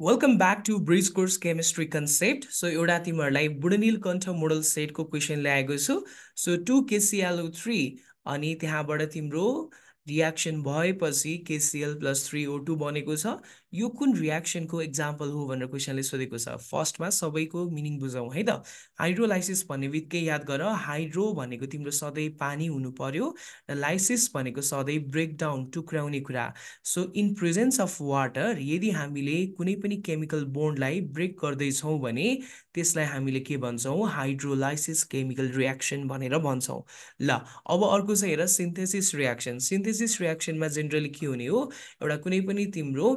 welcome back to bridge course chemistry concept so एउटा तिमीहरूलाई बुढनील कण्ठ मोडल सेटको क्वेसन ल्याएको छु सो टु केसिएलओ थ्री अनि त्यहाँबाट तिम्रो reaction भएपछि KCl plus three O two बनेको छ। यो कुन रियाक्सनको इक्जाम्पल हो भनेर क्वेसनले सोधेको छ। फर्स्टमा सबैको मिनिङ बुझौँ है त? हाइड्रोलाइसिस भन्ने बित्तिकै याद गर। हाइड्रो भनेको तिम्रो सधैँ पानी हुनु पर्यो र लाइसिस भनेको सधैँ ब्रेकडाउन टुक्राउने कुरा। So in presence of water यदि हामीले कुनै पनि केमिकल बोन्डलाई ब्रेक गर्दैछौँ भने त्यसलाई हामीले के भन्छौँ? हाइड्रोलाइसिस केमिकल रियाक्सन भनेर भन्छौँ। ल अब अर्को चाहिँ हेर। सिन्थेसिस रियाक्सन सिन्थेसिस रियाक्सनमा जेनरली के हुने हो। एउटा कुनै पनि तिम्रो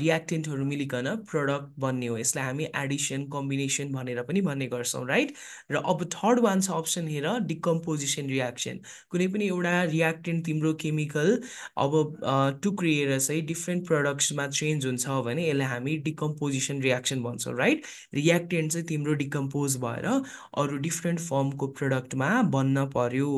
रियाक्टेन्टहरू मिलिकन प्रडक्ट बन्ने हो। यसलाई हामी एडिसन कम्बिनेसन भनेर पनि भन्ने गर्छौँ राइट र अब थर्ड वान छ अप्सन हेर डिकम्पोजिसन रियाक्सन कुनै पनि एउटा रियाक्टेन्ट तिम्रो केमिकल अब टुक्रिएर चाहिँ डिफ्रेन्ट प्रडक्ट्समा चेन्ज हुन्छ भने यसलाई हामी डिकम्पोजिसन रियाक्सन भन्छौँ राइट रियाक्टेन्ट चाहिँ तिम्रो डिकम्पोज भएर अरू डिफ्रेन्ट फर्मको प्रडक्टमा बन्न पर्यो।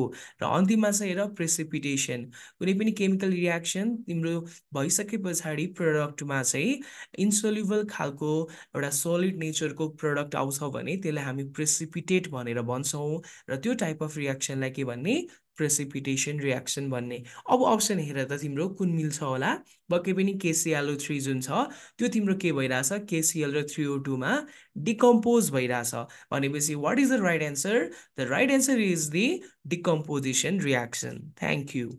र अन्तिममा चाहिँ हेर प्रेसिपिटेसन कुनै पनि केमिकल रियाक्सन तिम्रो भइसके पछाडि प्रडक्ट प्रडक्टमा चाहिँ इन्सोल्युबल खालको एउटा सोलिड नेचरको प्रडक्ट आउँछ भने त्यसलाई हामी प्रेसिपिटेट भनेर भन्छौँ र त्यो टाइप अफ रियाक्सनलाई के भन्ने? प्रेसिपिटेसन रियाक्सन भन्ने। अब अप्सन हेरेर त तिम्रो कुन मिल्छ होला? पक्कै पनि केसिएलओ थ्री जुन छ त्यो तिम्रो के भइरहेछ? केसिएल र थ्री ओ टूमा डिकम्पोज भइरहेछ। भनेपछि what is the right answer the right answer is the decomposition reaction thank you